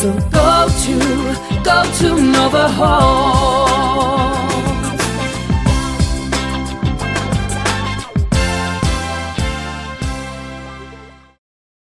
So go to, go to Nova Home.